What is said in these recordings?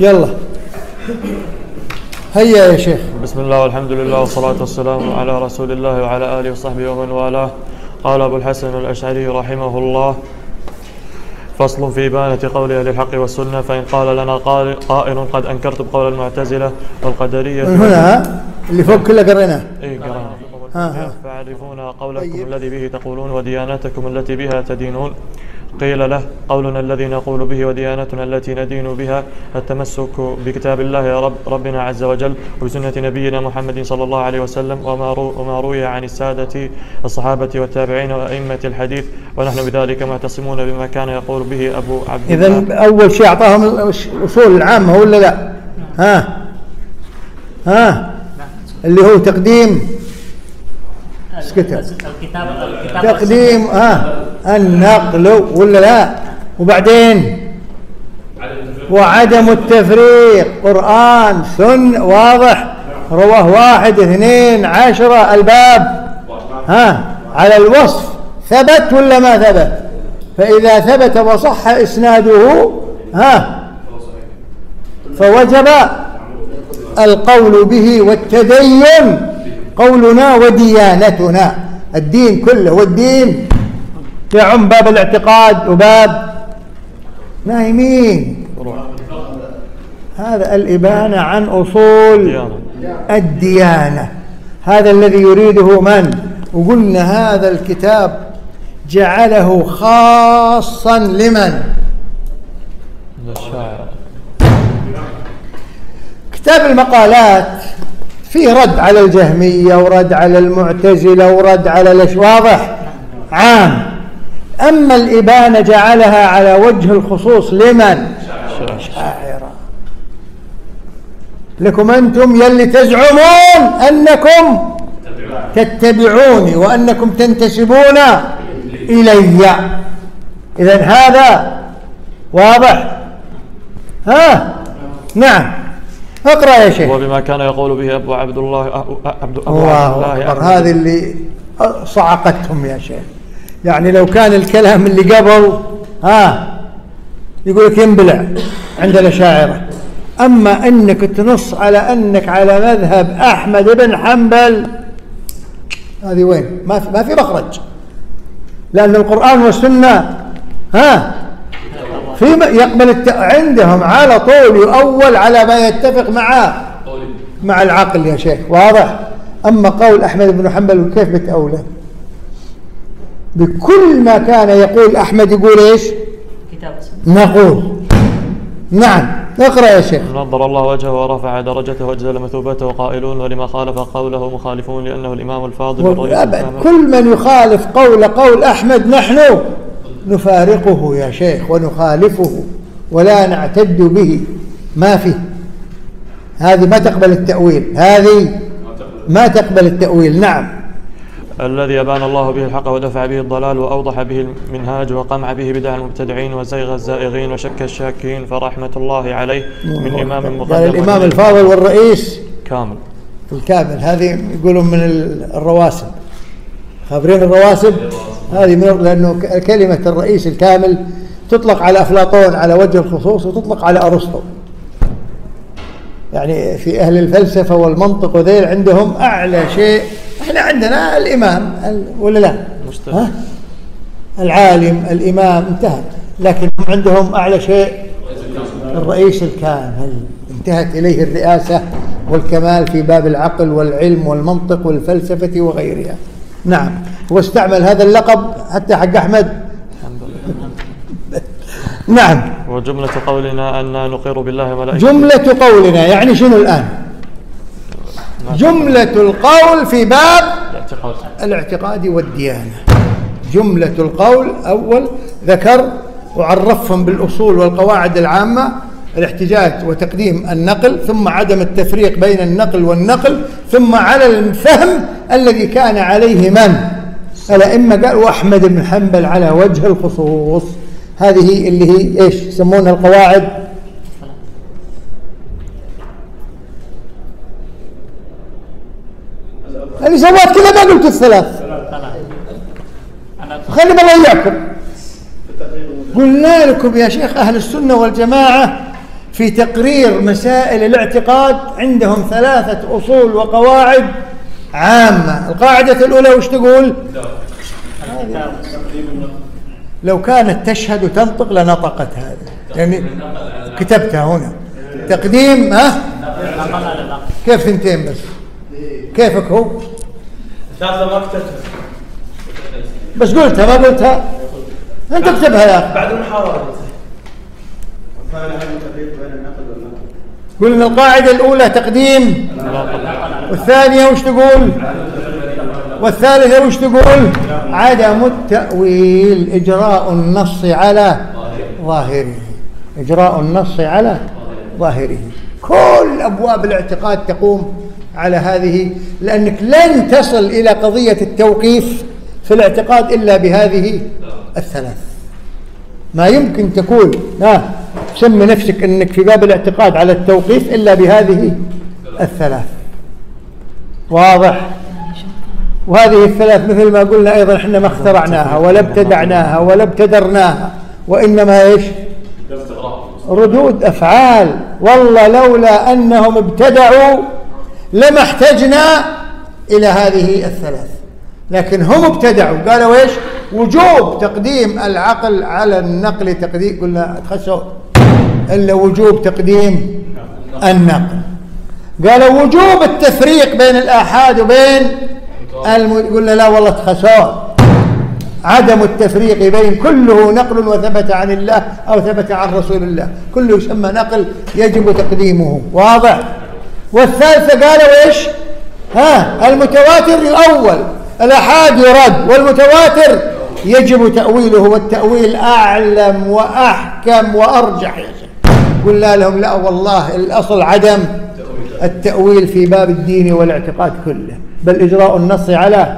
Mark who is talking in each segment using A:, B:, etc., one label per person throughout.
A: يلا. هيا يا شيخ.
B: بسم الله والحمد لله والصلاة والسلام على رسول الله وعلى آله وصحبه ومن والاه. قال أبو الحسن الأشعري رحمه الله فصل في إبانة قول أهل الحق والسنة فإن قال لنا قائل قائل قد أنكرت بقول المعتزلة والقدرية.
A: من هنا اللي فوق كله قريناه
B: إيه قرانا.
A: ها ها.
B: فاعرفون قولكم
A: طيب.
B: الذي به تقولون وديانتكم التي بها تدينون. قيل له قولنا الذي نقول به وديانتنا التي ندين بها التمسك بكتاب الله رب ربنا عز وجل وبسنة نبينا محمد صلى الله عليه وسلم وما رو وما روي عن السادة الصحابة والتابعين وأئمة الحديث ونحن بذلك معتصمون بما كان يقول به أبو عبد
A: إذا أول شيء أعطاهم الأصول العامة ولا لا؟ ها؟ ها؟ اللي هو تقديم.
C: الكتاب
A: تقديم ها؟ النقل ولا لا؟ وبعدين؟ وعدم التفريق. قرآن سن واضح. رواه واحد اثنين عشرة الباب. ها؟ على الوصف. ثبت ولا ما ثبت؟ فإذا ثبت وصح إسناده ها؟ فوجب القول به والتدين. قولنا وديانتنا. الدين كله والدين. يعم باب الاعتقاد وباب نايمين هذا الإبانة عن أصول
B: ديانة.
A: الديانة. هذا الذي يريده من؟ وقلنا هذا الكتاب جعله خاصا لمن؟
B: الشاعر
A: كتاب المقالات فيه رد على الجهمية ورد على المعتزلة ورد على الأش واضح؟ عام. أما الإبانة جعلها على وجه الخصوص لمن؟ شاعرة. لكم أنتم يلي تزعمون أنكم تتبعوني وأنكم تنتسبون إلي. إذا هذا واضح؟ ها؟ نعم. اقرأ يا شيخ.
B: وبما كان يقول به أبو عبد الله أ- عبد أبو
A: الله
B: عبد الله
A: أكبر. هذه اللي صعقتهم يا شيخ. يعني لو كان الكلام اللي قبل ها يقول لك ينبلع عند الأشاعرة أما أنك تنص على أنك على مذهب أحمد بن حنبل هذه وين؟ ما في, ما في مخرج. لأن القرآن والسنة ها في يقبل الت... عندهم على طول يؤول على ما يتفق مع مع العقل يا شيخ واضح؟ أما قول أحمد بن حنبل كيف بتأوله؟ بكل ما كان يقول أحمد يقول إيش؟
C: كتاب
A: نقول. نعم. اقرأ يا شيخ.
B: نظر الله وجهه ورفع درجته واجزل مثوبته قائلون ولما خالف قوله مخالفون لأنه الإمام الفاضل.
A: كل من يخالف قول قول أحمد نحن نفارقه يا شيخ ونخالفه ولا نعتد به. ما في. هذه ما تقبل التأويل. هذه ما تقبل التأويل. نعم.
B: الذي أبان الله به الحق ودفع به الضلال وأوضح به المنهاج وقمع به بدع المبتدعين وزيغ الزائغين وشك الشاكين فرحمة الله عليه من إمام مقدم
A: قال الإمام الفاضل والرئيس
B: كامل.
A: الكامل. هذه يقولون من ال- الرواسب. خابرين الرواسب؟ هذه من لأنه كلمة الرئيس الكامل تطلق على أفلاطون على وجه الخصوص وتطلق على أرسطو. يعني في أهل الفلسفة والمنطق وذيل عندهم أعلى شيء إحنا عندنا الإمام ال- ولا لا. ها؟ العالم الإمام انتهت. لكن هم عندهم أعلى شيء. الرئيس الكامل. انتهت إليه الرئاسة والكمال في باب العقل والعلم والمنطق والفلسفة وغيرها؟ نعم. واستعمل هذا اللقب حتى حق أحمد. نعم.
B: وجملة قولنا أن نقر بالله ملائكته.
A: جملة قولنا يعني شنو الآن؟ جملة القول في باب
B: الاعتقاد.
A: والديانة. جملة القول أول ذكر وعرفهم بالأصول والقواعد العامة الاحتجاج وتقديم النقل ثم عدم التفريق بين النقل والنقل ثم على الفهم الذي كان عليه من؟ الأئمة. قال وأحمد بن حنبل على وجه الخصوص. هذه اللي هي إيش؟ يسمونها القواعد اللي سوات كذا ما قلت الثلاث. خلي بالله إياكم قلنا لكم يا شيخ أهل السنة والجماعة في تقرير مسائل الاعتقاد عندهم ثلاثة أصول وقواعد عامة. القاعدة الأولى وش تقول؟ لو كانت تشهد وتنطق لنطقت هذا يعني كتبتها هنا. تقديم ها؟ كيف ثنتين بس؟ كيفك هو؟
D: ثالثة ما كتبتها
A: بس قلتها ما قلتها. أنت اكتبها يا أخي.
D: بعد والنقل
A: قلنا القاعدة الأولى تقديم والثانية وش تقول؟ والثالثة وش تقول؟ عدم التأويل إجراء النص على ظاهره. إجراء النص على ظاهره. كل أبواب الاعتقاد تقوم على هذه لأنك لن تصل إلى قضية التوقيف في الاعتقاد إلا بهذه الثلاث. ما يمكن تكون ها سمي نفسك إنك في باب الاعتقاد على التوقيف إلا بهذه الثلاث. واضح؟ وهذه الثلاث مثل ما قلنا أيضا إحنا ما اخترعناها ولا ابتدعناها ولا ابتدرناها وإنما إيش؟ ردود أفعال. والله لولا أنهم ابتدعوا لما احتجنا إلى هذه الثلاث. لكن هم ابتدعوا. قالوا إيش؟ وجوب تقديم العقل على النقل تقديم. قلنا تخشوا إلا وجوب تقديم النقل. قالوا وجوب التفريق بين الآحاد وبين الم... قلنا لا والله تخسون عدم التفريق بين كله نقل وثبت عن الله أو ثبت عن رسول الله. كله يسمى نقل يجب تقديمه. واضح؟ والثالثة قالوا إيش؟ ها المتواتر الأول. الأحاد يرد والمتواتر يجب تأويله والتأويل أعلم وأحكم وأرجح يا شيخ. قلنا لهم لا والله الأصل عدم التأويل في باب الدين والاعتقاد كله بل إجراء النص على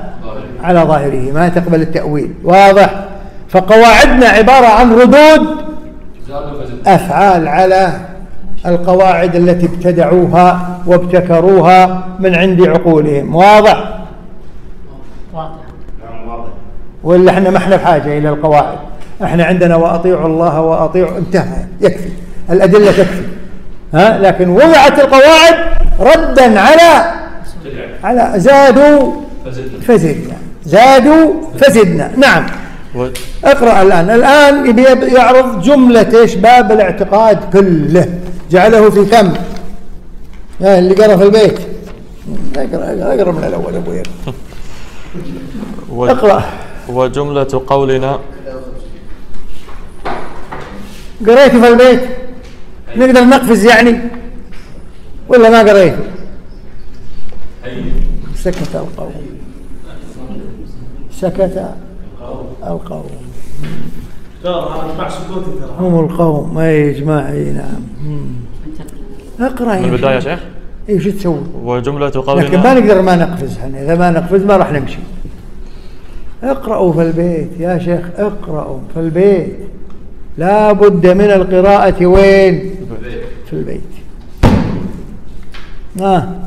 A: على ظاهره ما تقبل التأويل. واضح؟ فقواعدنا عبارة عن ردود أفعال على القواعد التي ابتدعوها وابتكروها من عند عقولهم. واضح؟
C: واضح.
D: نعم واضح.
A: ولا إحنا ما إحنا بحاجة إلى القواعد؟ إحنا عندنا وأطيعوا الله وأطيعوا انتهى يكفي. الأدلة تكفي. ها؟ لكن وضعت القواعد ردا على على زادوا فزدنا. زادوا فزدنا. نعم. الآن. الآن يبي يعرض جملة إيش؟ باب الاعتقاد كله. جعله في كم؟ اللي قرأ في البيت. اقرأ أقرأ من الأول أبوي
B: و-
A: أقرأ.
B: وجملة قولنا.
A: قريته في البيت. نقدر نقفز يعني؟ ولا ما قريته سكت القوم. سكت القوم. هم القوم. إي جماعي نعم. مم. اقرأ
B: من البداية يا شيخ؟
A: اي شو تسوي؟
B: وجملة
A: لكن ما
B: قولنا
A: نقدر ما نقفز إحنا إذا ما نقفز ما راح نمشي. اقرأوا في البيت يا شيخ اقرأوا في البيت. لا بد من القراءة وين؟ في البيت. ها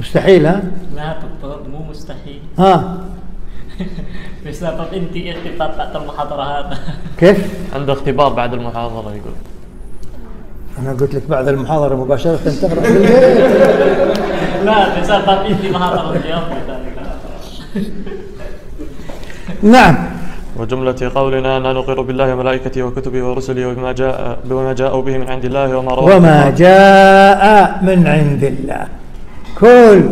A: مستحيل ها؟
C: لا دكتور مو مستحيل.
A: ها
C: بسبب انت اختفاء بعد المحاضرة هذا.
A: كيف؟
B: عنده اختبار بعد المحاضرة يقول.
A: أنا قلت لك بعد المحاضرة مباشرة. تقرأ في البيت
C: لا بسبب انت محاضرة اليوم.
A: نعم.
B: وجملة قولنا أننا نقر بالله وملائكته وكتبه ورسله وبما جاء بما جاءوا به من عند الله وما رواه
A: وما جاء من عند الله. كل.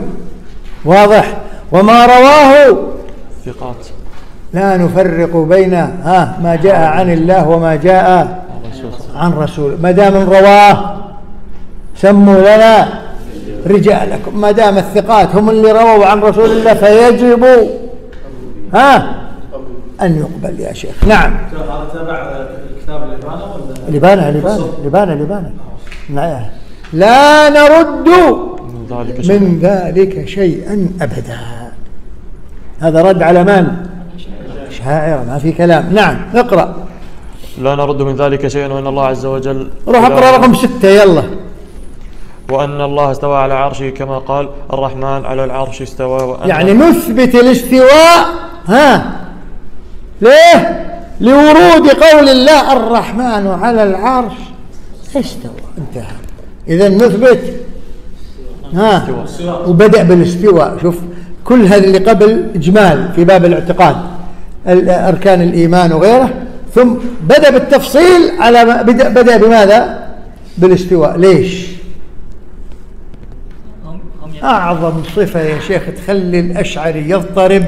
A: واضح. وما رواه.
B: ثقات.
A: لا نفرق بين ها ما جاء عن الله وما جاء عن رسول. ما دام رواه سموا لنا رجالكم. ما دام الثقات هم اللي رووا عن رسول الله فيجب ها أن يقبل يا شيخ. نعم.
D: هذا تبع كتاب الإبانة ولا
A: لبانة لبانة لبانة لبانة نعم. لا نرد.
B: من ذلك
A: شيئا أبدا. هذا رد على من؟ شاعر ما في كلام. نعم اقرأ.
B: لا نرد من ذلك شيئا وأن الله عز وجل
A: روح اقرأ رقم ستة يلا.
B: وأن الله استوى على عرشه كما قال الرحمن على العرش استوى وأن
A: يعني نثبت الاستواء ها؟ ليه؟ لورود قول الله الرحمن على العرش استوى. انتهى. إذا نثبت ها؟ وبدأ بالاستواء. شوف كل هذا اللي قبل إجمال في باب الاعتقاد. ال- أركان الإيمان وغيره ثم بدأ بالتفصيل على بدأ, بماذا؟ بالاستواء. ليش؟
C: هم
A: أعظم صفة يا شيخ تخلي الأشعري يضطرب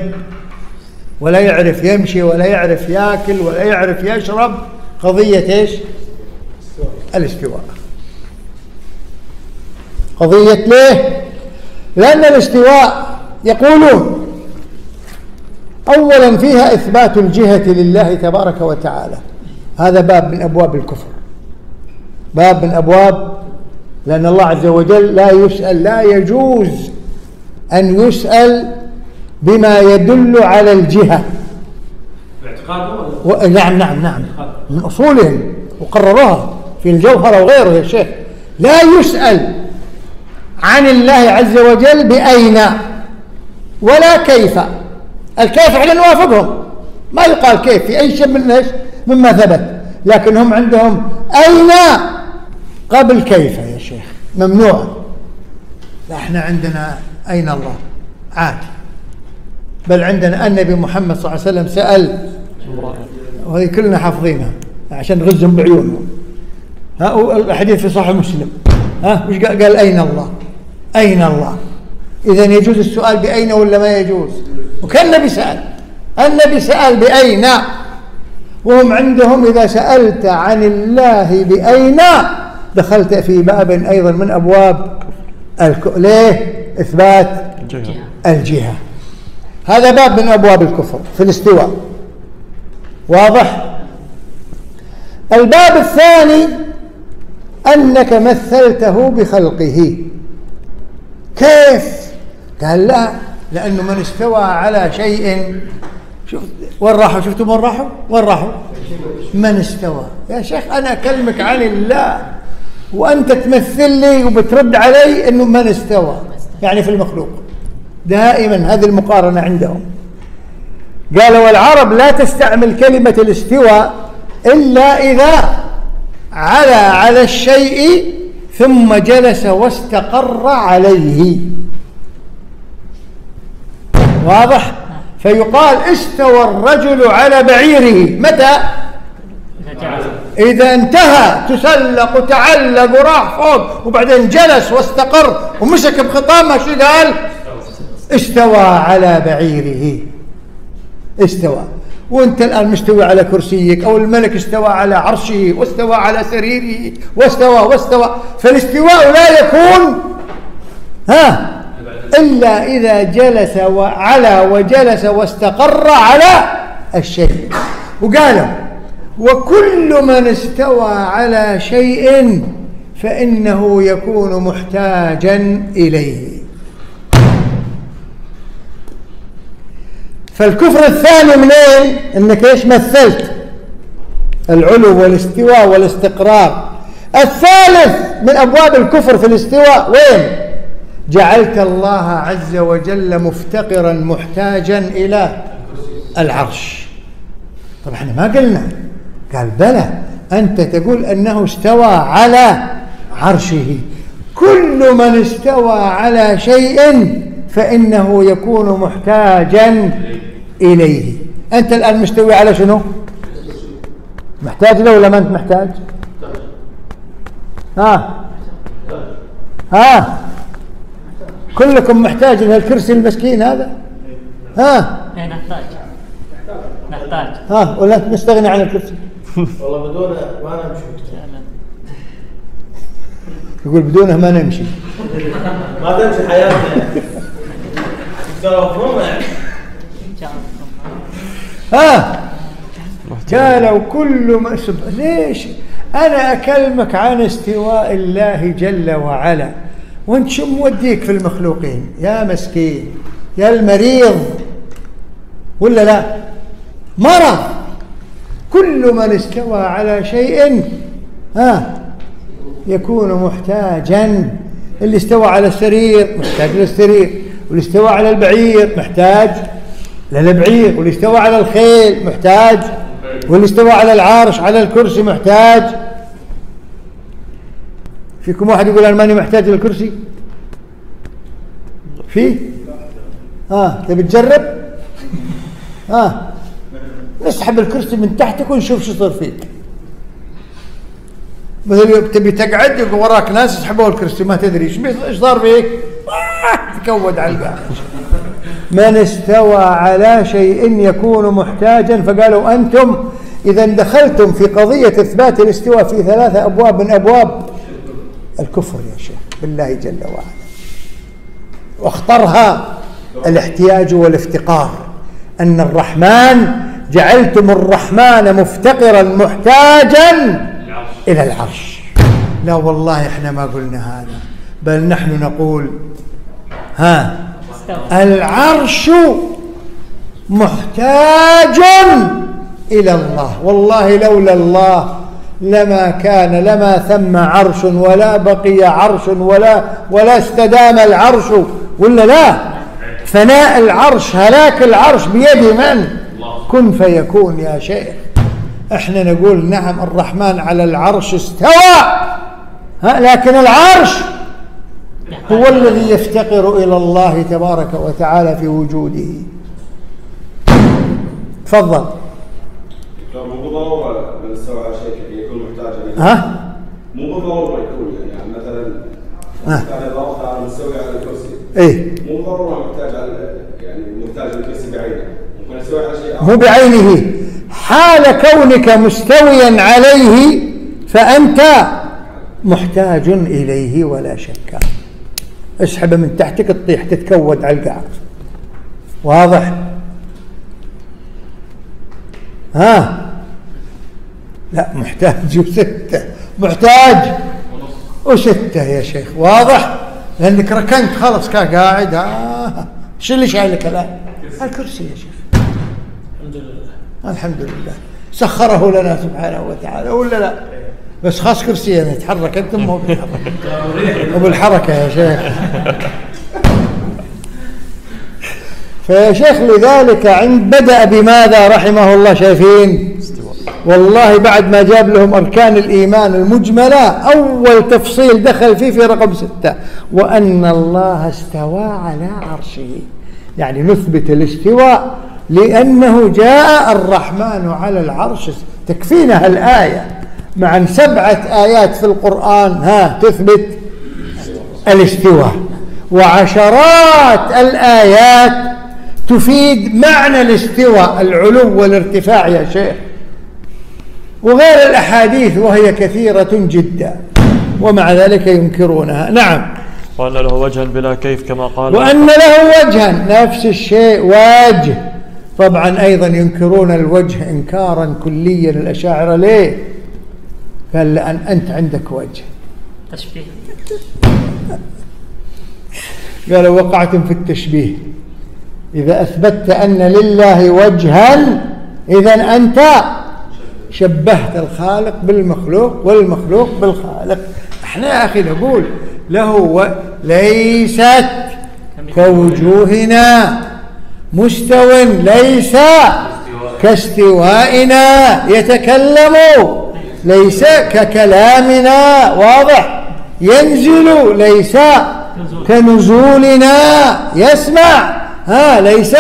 A: ولا يعرف يمشي ولا يعرف ياكل ولا يعرف يشرب. قضية إيش؟ الاستواء. قضية ليه؟ لأن الاستواء يقولون أولا فيها إثبات الجهة لله تبارك وتعالى. هذا باب من أبواب الكفر. باب من أبواب لأن الله عز وجل لا يسأل لا يجوز أن يسأل بما يدل على الجهة. و... نعم نعم نعم. من أصولهم وقرروها في الجوهرة وغيره يا شيخ. لا يسأل عن الله عز وجل بأين ولا كيف. الكيف إحنا نوافقهم ما يقال كيف في أي شيء من إيش؟ مما ثبت. لكن هم عندهم أين؟ قبل كيف يا شيخ؟ ممنوع. إحنا عندنا أين الله؟ عادي بل عندنا النبي محمد صلى الله عليه وسلم سأل وهذه كلنا حافظينها عشان نغزهم بعيونهم. ها الحديث في صحيح مسلم. ها وش قال؟ قال أين الله؟ أين الله؟ إذا يجوز السؤال بأين ولا ما يجوز؟ وكان النبي سأل. النبي سأل بأين؟ وهم عندهم إذا سألت عن الله بأين؟ دخلت في باب أيضا من أبواب. ليه؟ إثبات
B: الجهة.
A: الجهة. هذا باب من أبواب الكفر في الاستواء. واضح؟ الباب الثاني أنك مثلته بخلقه. كيف؟ قال لا لأنه من استوى على شيء. شوف وين راحوا؟ شفتوا وين راحوا؟ وين راحوا؟ من استوى. يا شيخ أنا أكلمك عن الله وأنت تمثل لي وبترد علي أنه من استوى يعني في المخلوق. دائما هذه المقارنة عندهم. قال والعرب لا تستعمل كلمة الاستواء إلا إذا على على الشيء ثم جلس واستقر عليه. واضح؟ فيقال استوى الرجل على بعيره. متى؟
C: إذا
A: انتهى تسلق وتعلق وراح فوق وبعدين جلس واستقر ومسك بخطامه شو قال؟ استوى على بعيره. استوى. وانت الآن مستوي على كرسيك أو الملك استوى على عرشه واستوى على سريره واستوى واستوى. فالاستواء لا يكون ها؟ إلا إذا جلس وعلى وجلس واستقر على الشيء. وقالوا وكل من استوى على شيء فإنه يكون محتاجا إليه. فالكفر الثاني منين إنك إيش مثلت؟ العلو والاستواء والاستقرار. الثالث من أبواب الكفر في الاستواء وين؟ جعلت الله عز وجل مفتقرا محتاجا إلى العرش. طبعا إحنا ما قلنا. قال بلى أنت تقول أنه استوى على عرشه. كل من استوى على شيء فإنه يكون محتاجا إليه. أنت الآن مستوي على شنو؟ محتاج له ولا ما أنت محتاج؟ ها؟ ها؟ كلكم محتاج لهالكرسي المسكين هذا؟ ها؟
C: إيه، نحتاج. نحتاج.
A: ها ولا انت مستغني عن الكرسي؟
E: والله بدونه ما نمشي.
A: يقول بدونه ما نمشي.
E: ما تمشي حياتنا.
A: ها؟ قالوا كل ما. ليش؟ أنا أكلمك عن استواء الله جل وعلا. وانت شو موديك في المخلوقين؟ يا مسكين يا المريض. ولا لا؟ مرض. كل من استوى على شيء ها يكون محتاجا. اللي استوى على السرير محتاج للسرير واللي استوى على البعير محتاج للبعير واللي استوى على الخيل محتاج واللي استوى على العرش على الكرسي محتاج فيكم واحد يقول أنا ماني محتاج للكرسي؟ في؟ ها تبي تجرب؟ ها نسحب الكرسي من تحتك ونشوف شو يصير فيك. مثل تبي تقعد يقول وراك ناس يسحبوا الكرسي ما تدري إيش صار فيك؟ آه، تكود على القاع من استوى على شيء يكون محتاجا فقالوا أنتم إذا دخلتم في قضية إثبات الاستواء في ثلاثة أبواب من أبواب الكفر يا شيخ بالله جل وعلا. واخطرها الاحتياج والافتقار أن الرحمن جعلتم الرحمن مفتقرا محتاجا إلى العرش. لا والله إحنا ما قلنا هذا بل نحن نقول ها العرش محتاج إلى الله. والله لولا الله لما كان لما ثم عرش ولا بقي عرش ولا ولا استدام العرش ولا لا؟ فناء العرش هلاك العرش بيد من؟ كن فيكون يا شيخ. إحنا نقول نعم الرحمن على العرش استوى. ها لكن العرش هو الذي يفتقر إلى الله تبارك وتعالى في وجوده. تفضل.
F: مو بالضروره من استوى على شيء
A: ها؟
F: مو بالضروره يكون يعني, مثلا
A: ها.
F: كان ضغط على مستوي على الكرسي.
A: إيه.
F: مو بالضروره محتاج على يعني محتاج الكرسي بعينه. ممكن يستوي على شيء
A: مو
F: اخر
A: بعينه. حال كونك مستويا عليه فأنت محتاج إليه ولا شك. اسحبه من تحتك تطيح تتكود على القاع. واضح؟ ها؟ لا محتاج وستة. محتاج وستة يا شيخ. واضح؟ لأنك ركنت خلص كان قاعد. آه. شو اللي شايلك الآن؟ الكرسي يا شيخ.
E: الحمد لله.
A: الحمد لله سخره لنا سبحانه وتعالى ولا لا؟ بس خاص كرسيين يتحرك. انت مو بالحركة. وبالحركه يا شيخ. فيا شيخ لذلك عند بدأ بماذا رحمه الله شايفين؟ والله بعد ما جاب لهم أركان الإيمان المجملة أول تفصيل دخل فيه في رقم ستة وأن الله استوى على عرشه. يعني نثبت الاستواء لأنه جاء الرحمن على العرش. تكفينا الآية مع سبعة آيات في القرآن ها تثبت الاستواء. وعشرات الآيات تفيد معنى الاستواء العلو والارتفاع يا شيخ. وغير الأحاديث وهي كثيرة جدا ومع ذلك ينكرونها. نعم.
B: وأن له وجها بلا كيف كما قال
A: وأن له وجها نفس الشيء وجه طبعا أيضا ينكرون الوجه إنكارا كليا الأشاعرة ليه؟ قال لأن أنت عندك وجه.
C: تشبيه.
A: قالوا وقعتم في التشبيه. إذا أثبتت أن لله وجها إذا أنت شبهت الخالق بالمخلوق والمخلوق بالخالق. إحنا يا أخي نقول له. ليست كوجوهنا مستو ليس كاستوائنا يتكلم ليس ككلامنا واضح. ينزل ليس كنزولنا يسمع. ها ليس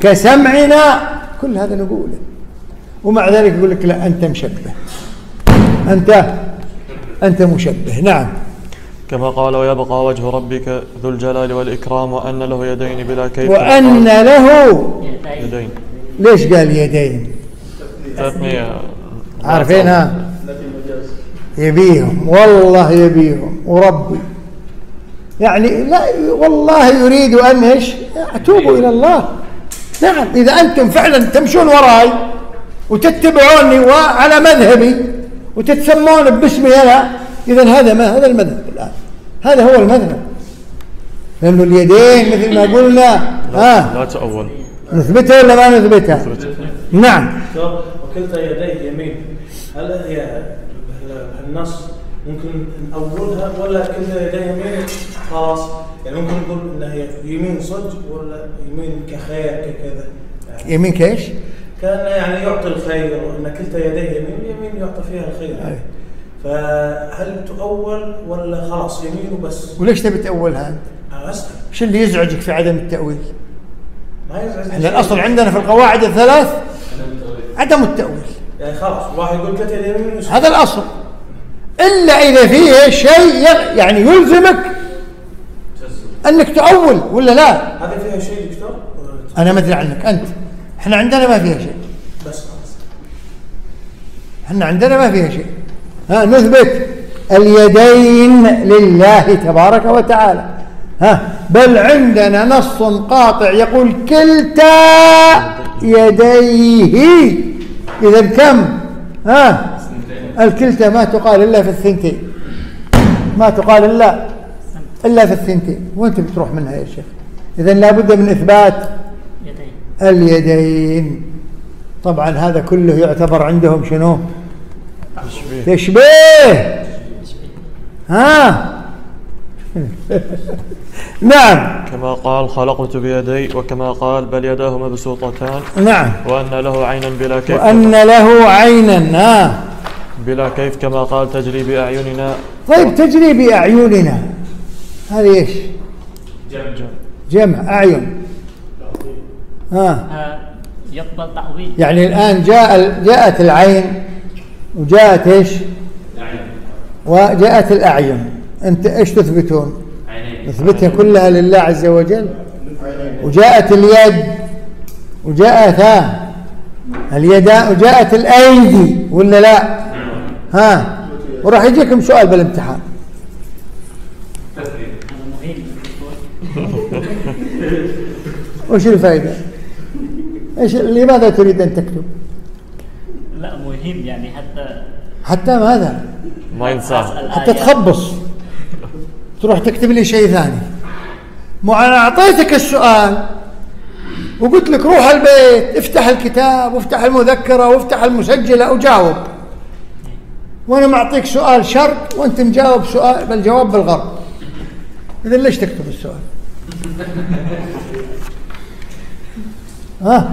A: كسمعنا. كل هذا نقوله. ومع ذلك يقول لك لا أنت مشبه. أنت أنت مشبه. نعم.
B: كما قال ويبقى وجه ربك ذو الجلال والإكرام وأن له يدين بلا كيف.
A: وأن له
B: يدين.
A: ليش قال يدين؟
B: تثنية.
A: عارفينها؟ يبيهم. والله يبيهم. وربي. يعني لا والله يريد أن إيش؟ أتوبوا إلى الله. نعم. إذا أنتم فعلا تمشون وراي وتتبعوني وعلى مذهبي وتتسمون باسمي أنا إذا هذا ما هذا المذهب الآن. هذا هو المذهب. لأنه اليدين مثل ما قلنا ها
B: لا تأول
A: نثبتها ولا ما نثبتها نعم.
E: وكلتا يديه يمين. هل هي النص ممكن نأولها ولا كلتا يديه يمين؟ خلاص. يعني ممكن نقول إنها هي يمين صدق ولا يمين كخير ككذا. يعني
A: يمينك إيش؟
E: كان يعني يعطي الخير وإن كلتا يديه يمين يمين يعطى فيها الخير
A: أي.
E: فهل تؤول ولا خلاص يمين وبس؟
A: وليش تبي تأولها أنت؟
E: أنا أسأل
A: وش اللي يزعجك في عدم التأويل؟
E: ما يزعج
A: إحنا الأصل عندنا في القواعد الثلاث عدم التأويل
E: يعني خلاص واحد يقول ثلاثة يمين.
A: هذا الأصل إلا إذا فيه شيء يعني يلزمك أنك تأول ولا لا
E: هذا فيها شيء دكتور؟
A: أنا ما أدري عنك أنت إحنا عندنا ما فيها شيء. إحنا عندنا ما فيها شيء. ها نثبت. اليدين لله تبارك وتعالى. ها بل عندنا نص قاطع يقول كلتا يديه. إذا كم؟ ها الكلتا ما تقال إلا في الثنتين. ما تقال إلا إلا في الثنتين. وانت بتروح منها يا شيخ؟ اذا لابد من
C: إثبات
A: اليدين. طبعا هذا كله يعتبر عندهم شنو؟
B: تشبيه.
A: تشبيه. ها؟ نعم.
B: كما قال خلقت بيدي وكما قال بل يداه مبسوطتان.
A: نعم.
B: وأن له عينا بلا كيف
A: وأن له عينا ها؟
B: بلا كيف كما قال تجري بأعيننا.
A: طيب تجري بأعيننا. هذه إيش؟ جمع. أعين. ها
C: آه، يقبل تعويل
A: يعني الآن جاء جاءت العين وجاءت إيش؟ وجاءت الأعين. أنت إيش تثبتون؟ نثبتها كلها لله عز وجل؟ وجاءت اليد وجاءت ها؟ اليدان وجاءت الأيدي ولا لا؟ ها. وراح يجيكم سؤال بالامتحان.
C: هذا مهم دكتور.
A: وش الفائدة؟ إيش لماذا تريد أن تكتب؟
C: لا مهم يعني حتى
A: حتى ماذا؟
B: ما
C: أسأل
A: حتى. تخبص. تروح تكتب لي شيء ثاني. مو أنا أعطيتك السؤال وقلت لك روح البيت افتح الكتاب وافتح المذكرة وافتح المسجلة وجاوب. وأنا معطيك سؤال شرق وأنت مجاوب سؤال بالجواب بالغرب اذا ليش تكتب السؤال؟ ها؟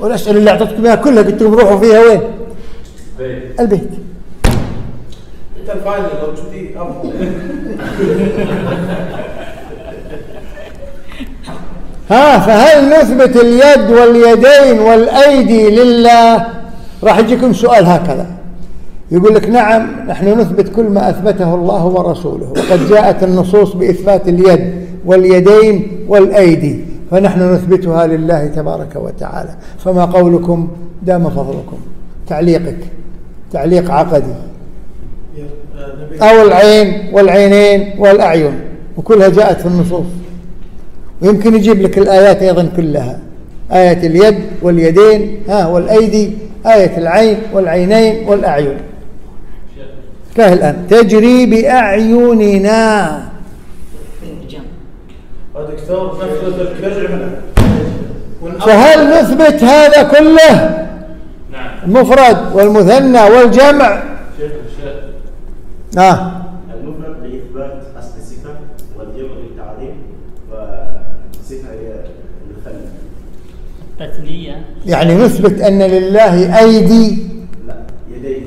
A: والاسئله اللي اعطيتكم اياها كلها قلت لكم روحوا فيها وين؟ البيت.
E: أنت الفايل لو افضل
A: ها فهل نثبت اليد واليدين والأيدي لله؟ راح يجيكم سؤال هكذا. يقول لك نعم نحن نثبت كل ما أثبته الله ورسوله. وقد جاءت النصوص بإثبات اليد واليدين والأيدي. فنحن نثبتها لله تبارك وتعالى. فما قولكم؟ دام فضلكم. تعليقك. تعليق عقدي. أو العين والعينين والأعين. وكلها جاءت في النصوص. ويمكن يجيب لك الآيات أيضا كلها. آية اليد واليدين ها والأيدي. آية العين والعينين والأعين. كاه الآن. تجري بأعيننا. فهل نثبت هذا كله؟ المفرد والمثنى والجمع؟
D: شيخ الشيخ.
A: آه.
D: المفرد لإثبات أصل الصفة والجمع للتعظيم والصفة هي المثنى.
C: تثنية.
A: يعني نثبت أن لله أيدي.
D: لا يديه.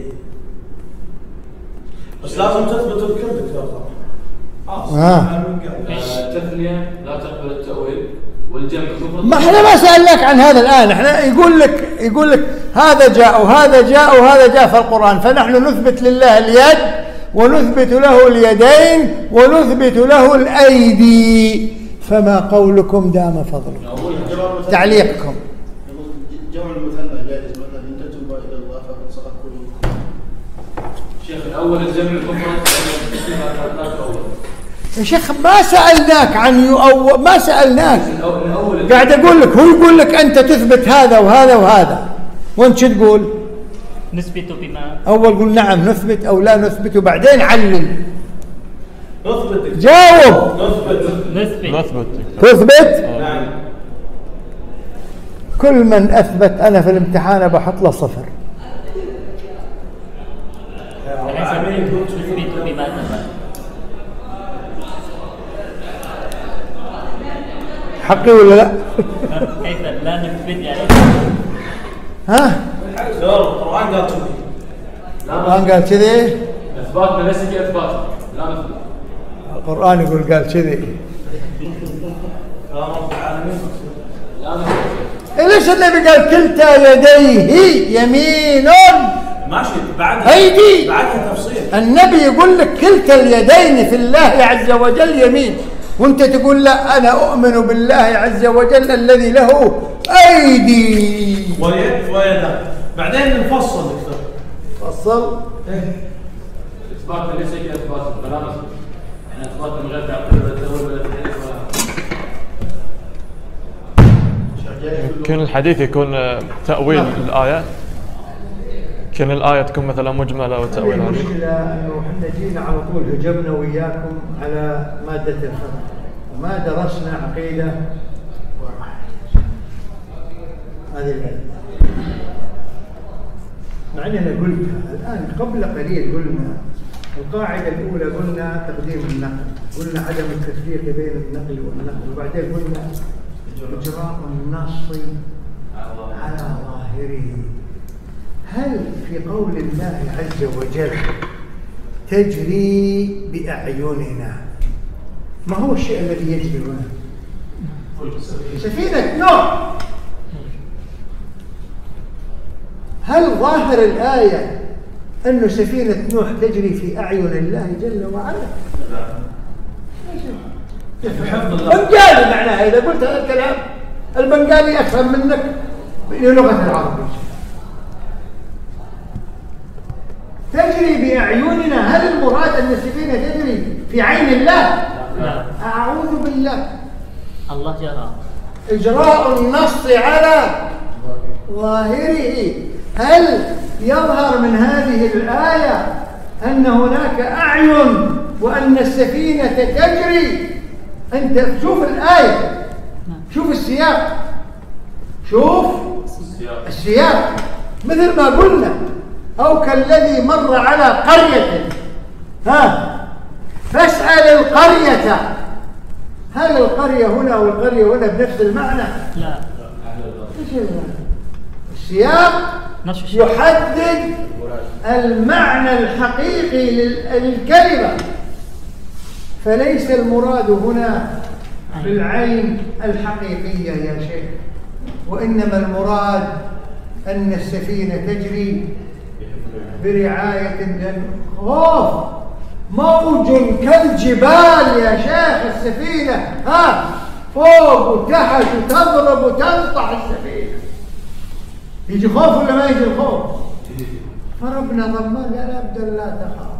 E: بس لازم تثبت طبعا
A: آه.
G: التثنية لا تقبل التأويل والجمع.
A: ما إحنا ما سألناك عن هذا الآن إحنا يقول لك يقول لك هذا جاء وهذا جاء وهذا جاء في القرآن فنحن نثبت لله اليد ونثبت له اليدين ونثبت له الأيدي. فما قولكم دام فضلكم تعليقكم.
D: جمع المثنى جائز مثلا إن تتوبا إلى الله فقد سقط كل
G: شيخ الأول الجمع مفرد لا تأول
A: يا شيخ ما سألناك عن يؤو ما
G: الأول
A: قاعد أقول لك هو يقول لك أنت تثبت هذا وهذا وهذا. وأنت شو تقول؟
C: نثبت بما.
A: أول قول نعم نثبت أو لا نثبت وبعدين علل.
E: نثبت.
A: جاوب.
E: نثبت.
C: نثبت.
B: نثبت.
A: تثبت؟
E: نعم.
A: كل من أثبت أنا في الامتحان بحط له صفر
C: فليس نثبت بما تبع
A: حقي ولا لا؟
C: كيف؟ لا نثبت يعني.
A: ها؟
E: القرآن قال كذي.
A: القرآن قال كذي؟
G: اثباتنا ليس كإثبات. لا نثبت
A: القرآن يقول قال كذي.
E: كلام رب العالمين.
G: لا نثبت
A: إيه ليش النبي قال كلتا يديه يمين؟
E: ماشي بعد
A: أيدي.
E: بعدها تفصيل.
A: النبي يقول لك كلتا اليدين في الله عز وجل يمين. وانت تقول لا أنا أؤمن بالله عز وجل الذي له أيدي.
E: واليد ويدان بعدين نفصل دكتور.
A: فصل.
G: اثباتنا ليس كاثبات فلا نثبت يعني اثباتنا من غير تعقيد ولا تاويل ولا تحريف ولا
B: يمكن الحديث يكون آه، تأويل يمكن الآية تكون مثلا مجملة وتأويل هذه
A: المشكلة انه إحنا جينا على طول هجمنا وياكم على مادة الخلق وما درسنا عقيدة هذه مع أننا قلتها الآن قبل قليل قلنا القاعدة الأولى قلنا تقديم النقل قلنا عدم التفريق بين النقل والنقل وبعدين قلنا إجراء النص على ظاهره. هل في قول الله عز وجل تجري بأعيننا؟ ما هو الشيء الذي يجري هنا؟ سفينة نوح هل ظاهر الآية أن سفينة نوح تجري في أعين الله جل وعلا؟ بنغالي معناها إذا قلت هذا الكلام البنغالي أفهم منك بلغة العرب تجري بأعيننا هل المراد أن السفينة تجري في عين الله؟
C: لا.
A: أعوذ بالله.
C: الله جرى.
A: إجراء النص على ظاهره. هل يظهر من هذه الآية أن هناك أعين وأن السفينة تجري؟ أنت شوف الآية. شوف السياق. شوف السياق. مثل ما قلنا أو كالذي مر على قرية. ها؟ فاسأل القرية. هل القرية هنا والقرية هنا بنفس المعنى؟
C: لا.
A: إيش المعنى؟ السياق. يحدد المعنى الحقيقي لل- للكلمة. فليس المراد هنا بالعين الحقيقية يا شيخ وإنما المراد أن السفينة تجري برعاية لأن خوف موج كالجبال يا شيخ السفينة. ها! فوق وتحت وتضرب وتنطح السفينة. يجي خوف ولا ما يجي الخوف؟ فربنا ضمان لا ابدا لا تخاف.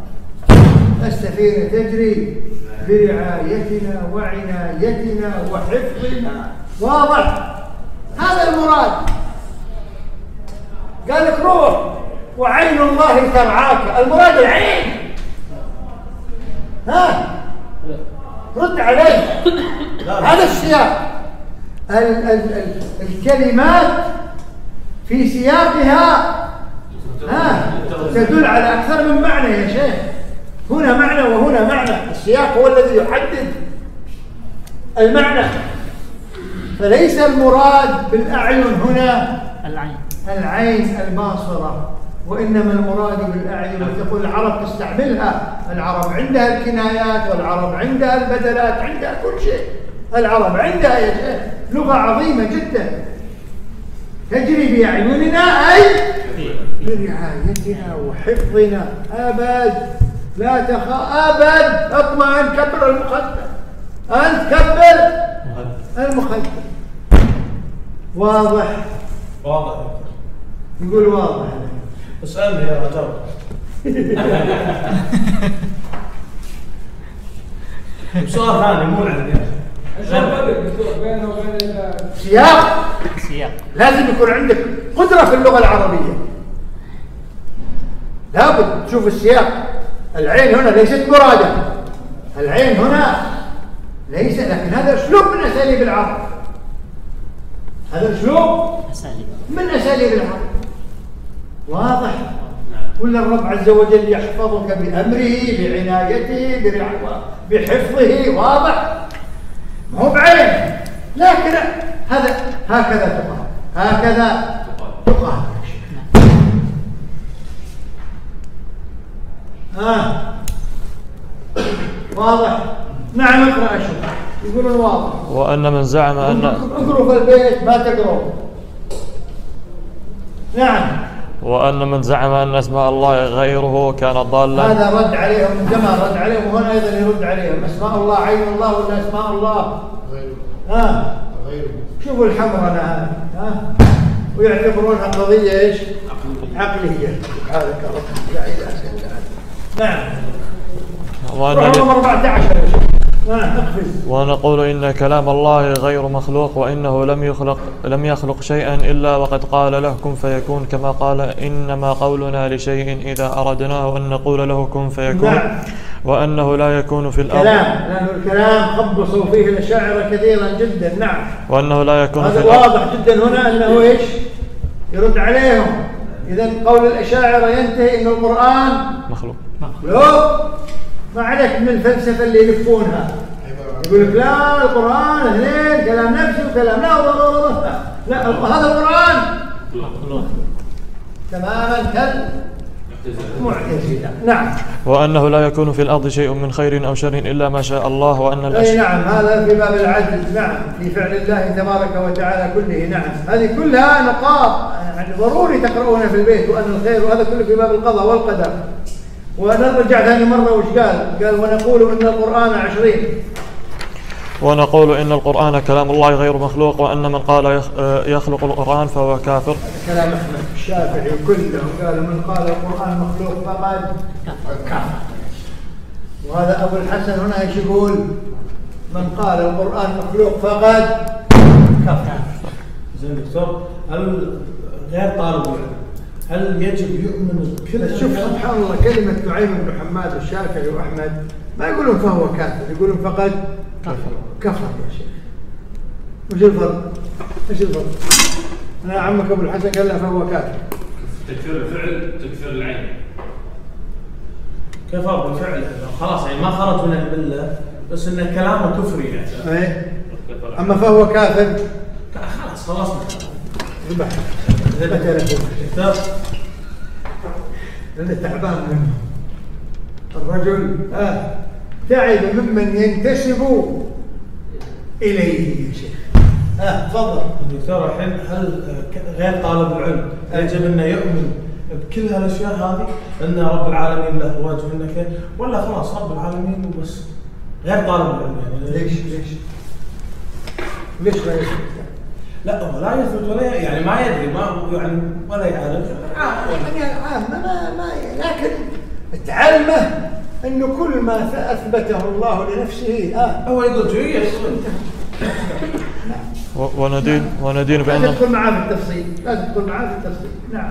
A: السفينة تجري برعايتنا وعنايتنا وحفظنا. واضح؟ هذا المراد. قال لك روح. وعين الله ترعاك. المراد العين. ها؟ رد علي هذا السياق. ال ال ال الكلمات في سياقها ها؟ تدل على أكثر من معنى يا شيخ. هنا معنى وهنا معنى. السياق هو الذي يحدد المعنى. فليس المراد بالأعين هنا
C: العين.
A: العين الباصرة. وإنما المراد بالأعين تقول العرب تستعملها. العرب عندها الكنايات والعرب عندها البدلات عندها كل شيء. العرب عندها يا شيخ لغة عظيمة جدا. تجري بأعيننا أي؟ برعايتنا وحفظنا. أبد. لا تخاف. أبد. أطمئن. كبر المخدر. أنت كبر. المخدر. واضح؟
E: واضح.
A: نقول واضح.
E: اسألني يا رجل سؤال ثاني مو عندي
H: إيش الفرق دكتور بينه وبين ال-
A: سياق.
C: سياق.
A: لازم يكون عندك قدرة في اللغة العربية. لابد تشوف السياق. العين هنا ليست مرادة. العين هنا ليس لكن هذا أسلوب من أساليب العرب. هذا أسلوب
C: أساليب.
A: من أساليب العرب. واضح. ولا الرب عز وجل يحفظك بأمره بعنايته بحفظه. واضح. ما هو بعين. لكن هذا هكذا تقال. هكذا تقال. ها واضح. نعم اقرأ شوف يقولون واضح
B: وأن من زعم أن
A: اقروا في البيت ما تقروا نعم.
B: وأن من زعم أن أسماء الله غيره كان ضالا.
A: هذا رد عليهم زمان رد عليهم وهنا أيضا يرد عليهم. أسماء الله عين الله ولا أسماء الله؟ ها؟ شوفوا الحمرة هذه ها؟ ويعتبرونها قضية إيش؟ عقلية. سبحانك رب لا اله الا انت نعم رقم 14 يا شيخ
B: ونقول إن كلام الله غير مخلوق وإنه لم يخلق لم يخلق شيئا إلا وقد قال له كن فيكون كما قال إنما قولنا لشيء إذا أردناه أن نقول له كن فيكون
A: نعم.
B: وأنه لا يكون في الأرض.
A: كلام لأن الكلام خبصوا فيه الأشاعرة كثيرا جدا نعم.
B: وأنه لا يكون في
A: هذا
B: الأرض.
A: واضح جدا هنا أنه إيش؟ يرد عليهم. إذا قول الأشاعرة ينتهي أن القرآن
B: مخلوق.
A: لو ما عليك من الفلسفة اللي يلفونها. يقول لك لا القرآن اثنين كلام نفسي وكلام لا لا هذا القرآن. تماما كالمعتزلة نعم.
B: وأنه لا يكون في الأرض شيء من خير أو شر إلا ما شاء الله وأن أي
A: نعم هذا في باب العدل. نعم في فعل الله تبارك وتعالى كله. نعم. هذه كلها نقاط يعني ضروري تقرؤونها في البيت وأن الخير وهذا كله في باب القضاء والقدر. ونرجع ثاني مرة وش قال؟ قال ونقول إن القرآن عشرين.
B: ونقول إن القرآن كلام الله غير مخلوق وأن من قال يخ- آه، يخلق القرآن فهو كافر.
A: كلام أحمد الشافعي كله قال من قال القرآن مخلوق فقد كفر. وهذا أبو الحسن هنا إيش يقول؟ من قال القرآن مخلوق فقد كفر.
E: زين دكتور هل غير طالب العلم هل يجب يؤمن بكل
A: شوف سبحان الله كلمة نعيم بن حماد الشافعي وأحمد ما يقولون فهو كافر يقولون فقد كفر. كفر يا شيخ. وش الفرق؟ إيش الفرق؟ أنا عمك أبو الحسن قال له فهو كافر.
G: تكفير الفعل تكفير العين.
E: كفر بالفعل. خلاص يعني ما خرج من المله بس إن كلامه كفري يعني.
A: إيه؟ أما فهو كافر؟
E: خلاص خلصنا دكتور
A: لأنه تعبان منه. الرجل آه تعب ممن ينتسب إليه يا شيخ. آه تفضل.
E: دكتور الحين هل غير طالب العلم يجب أنه يؤمن بكل هالأشياء هذه؟ أن رب العالمين له وجه انك ولا خلاص رب العالمين وبس. غير طالب العلم يعني.
A: ليش؟ ليش؟ ليش يثبت
E: لا هو لا يثبت ولا يعني ما يدري ما يعني ولا يعرف
A: آه، يعني عامة ما ما لكن تعلمه إنه كل ما أثبته الله لنفسه آه.
E: هو يقول شيء يدخل
B: و- وندين وندين
A: لا
B: بأن
A: تدخل معاه في التفصيل لا تدخل معاه في التفصيل. نعم.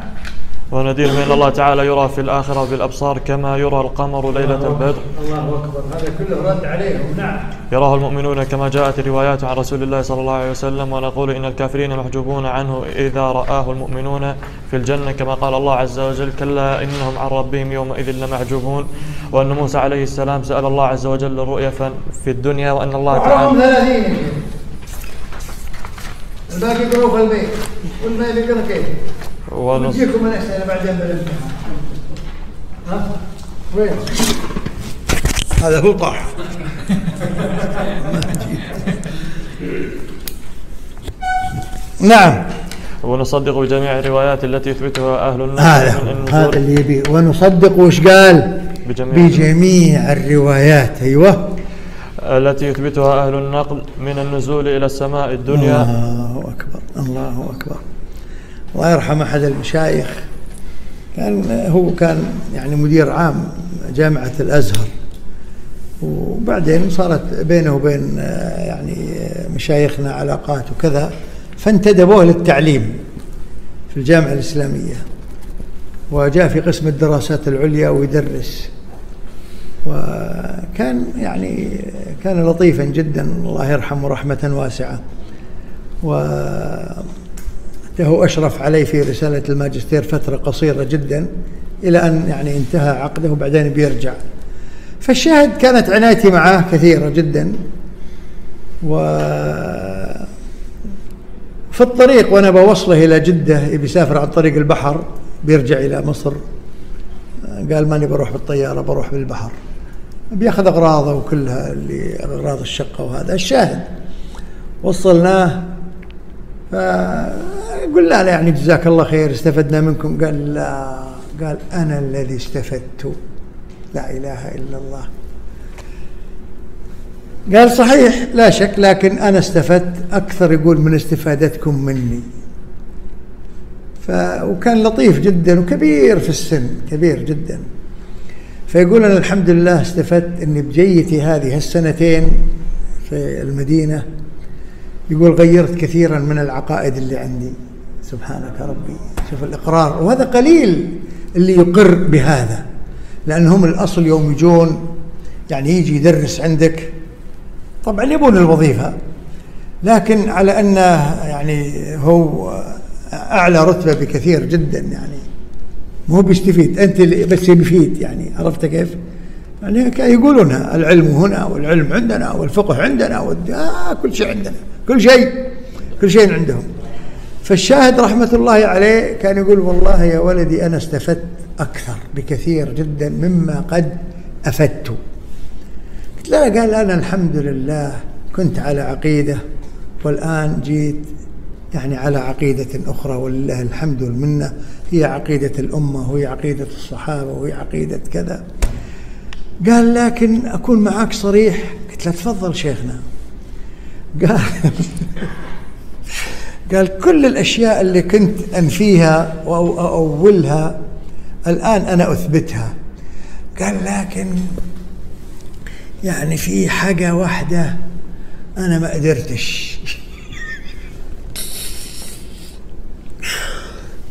B: وندين بأن الله تعالى يرى في الآخرة بالأبصار كما يرى القمر ليلة البدر.
A: الله أكبر. هذا كله رد عليهم نعم.
B: يراه المؤمنون كما جاءت الروايات عن رسول الله صلى الله عليه وسلم ونقول إن الكافرين محجوبون عنه إذا رآه المؤمنون في الجنة كما قال الله عز وجل كلا إنهم عن ربهم يومئذ لمحجوبون. وأن موسى عليه السلام سأل الله عز وجل الرؤيا فن- في الدنيا وأن الله تعالى
A: 30 يا شيخ. الباقي في البيت. والباقي يقرا كيف
B: ونص
A: نجيكم بعدين بالامتحان ها؟ وين؟ هذا هو طاح. نعم.
B: ونصدق بجميع الروايات التي يثبتها أهل النصر
A: هذا هذا اللي يبي. ونصدق وش قال؟
B: بجميع
A: بجميع الروايات. أيوه.
B: التي يثبتها أهل النقل من النزول إلى السماء الدنيا.
A: الله أكبر الله أكبر. الله يرحم أحد المشايخ. كان هو كان يعني مدير عام جامعة الأزهر. وبعدين صارت بينه وبين آه، يعني آه، مشايخنا علاقات وكذا فانتدبوه للتعليم في الجامعة الإسلامية. وجاء في قسم الدراسات العليا ويدرس. وكان يعني كان لطيفا جدا الله يرحمه رحمة واسعة. وله أشرف علي في رسالة الماجستير فترة قصيرة جدا إلى أن يعني انتهى عقده وبعدين بيرجع. فالشاهد كانت عنايتي معه كثيرة جدا. و في الطريق وأنا بوصله إلى جدة بيسافر عن طريق البحر بيرجع إلى مصر. قال ماني بروح بالطيارة بروح بالبحر. بيأخذ أغراضه وكلها اللي أغراض الشقة وهذا. الشاهد وصلناه. فقلنا له يعني جزاك الله خير استفدنا منكم. قال لا قال أنا الذي استفدت. لا إله إلا الله. قال صحيح لا شك لكن أنا استفدت أكثر يقول من استفادتكم مني. ف... وكان لطيف جدا وكبير في السن كبير جدا. فيقول أنا الحمد لله استفدت أني بجيتي هذه السنتين في المدينة. يقول غيرت كثيرا من العقائد اللي عندي. سبحانك ربي. شوف الإقرار. وهذا قليل اللي يقر بهذا لأنهم الأصل يوم يجون يعني يجي يدرس عندك. طبعا يبون الوظيفة لكن على أنه يعني هو أعلى رتبة بكثير جدا يعني. مو بيستفيد أنت بس بيفيد يعني. عرفت كيف؟ يعني كان يقولونها العلم هنا والعلم عندنا والفقه عندنا. آه كل شيء عندنا كل شيء كل شيء عندهم. فالشاهد رحمة الله عليه كان يقول والله يا ولدي أنا استفدت أكثر بكثير جدا مما قد أفدت. قلت لا قال أنا الحمد لله كنت على عقيدة والآن جيت يعني على عقيدة أخرى ولله الحمد والمنة. هي عقيدة الأمة وهي عقيدة الصحابة وهي عقيدة كذا. قال لكن أكون معك صريح. قلت له تفضل شيخنا. قال قال كل الأشياء اللي كنت أنفيها وأولها الآن أنا أثبتها. قال لكن يعني في حاجة واحدة أنا ما قدرتش.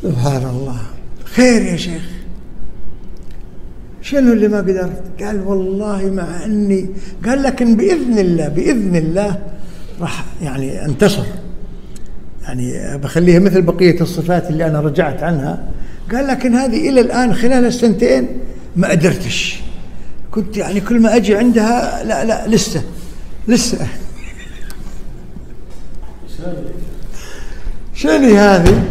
A: سبحان الله. خير يا شيخ. شنو اللي ما قدرت؟ قال والله مع أني قال لكن بإذن الله بإذن الله راح يعني أنتصر. يعني بخليها مثل بقية الصفات اللي أنا رجعت عنها. قال لكن هذه إلى الآن خلال السنتين ما قدرتش كنت يعني كل ما أجي عندها لا لا لسه لسه. شنو هذه؟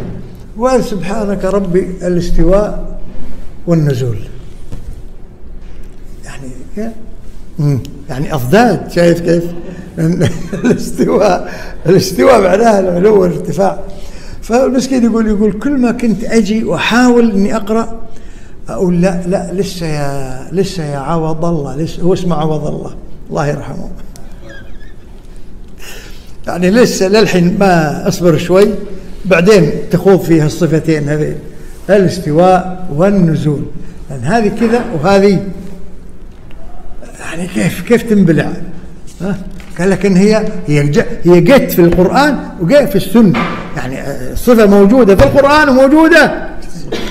A: وقال سبحانك ربي الاستواء والنزول. يعني. يعني أضداد شايف كيف؟ الاستواء الاستواء معناها العلو والارتفاع. فالمسكين يقول يقول كل ما كنت أجي وأحاول إني أقرأ أقول لا لا لسه يا لسه يا عوض الله لسه هو اسمه عوض الله الله يرحمه. يعني لسه للحين ما أصبر شوي بعدين تخوض فيها الصفتين هذين الاستواء والنزول. لأن هذه كذا وهذه يعني كيف كيف تنبلع؟ ها؟ قال لك إن هي هي هي جت في القرآن وجاء في السنة. يعني صفة موجودة في القرآن وموجودة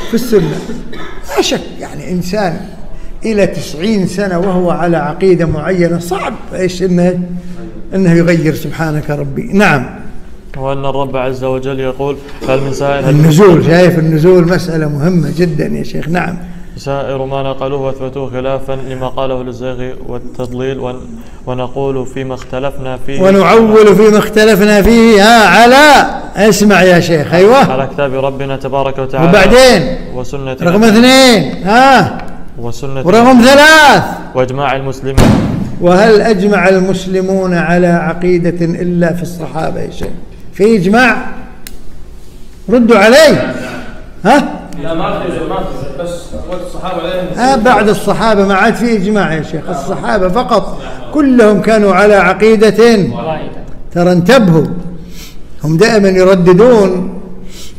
A: في السنة. لا شك يعني إنسان إلى تسعين سنة وهو على عقيدة معينة صعب إيش؟ انه إنه يغير سبحانك ربي. نعم.
B: وأن الرب عز وجل يقول هل من سائل هل
A: النزول شايف النزول مسألة مهمة جدا يا شيخ. نعم.
B: سائر ما نقلوه واثبتوه خلافا لما قاله للزيغ والتضليل ون- ونقول فيما اختلفنا فيه.
A: ونعول فيما اختلفنا فيه. ها على اسمع يا شيخ. أيوه.
B: على كتاب ربنا تبارك وتعالى.
A: وبعدين؟
B: وسنة
A: رقم اثنين. ها.
B: وسنة
A: ورقم ثلاث.
B: وإجماع المسلمين.
A: وهل أجمع المسلمون على عقيدة إلا في الصحابة يا شيخ؟ في إجماع؟ ردوا علي. ها؟
E: لا ما في ما في بس الصحابة
A: آه بعد الصحابة ما عاد في إجماع يا شيخ الصحابة فقط. كلهم كانوا على عقيدة ترى انتبهوا. هم دائما يرددون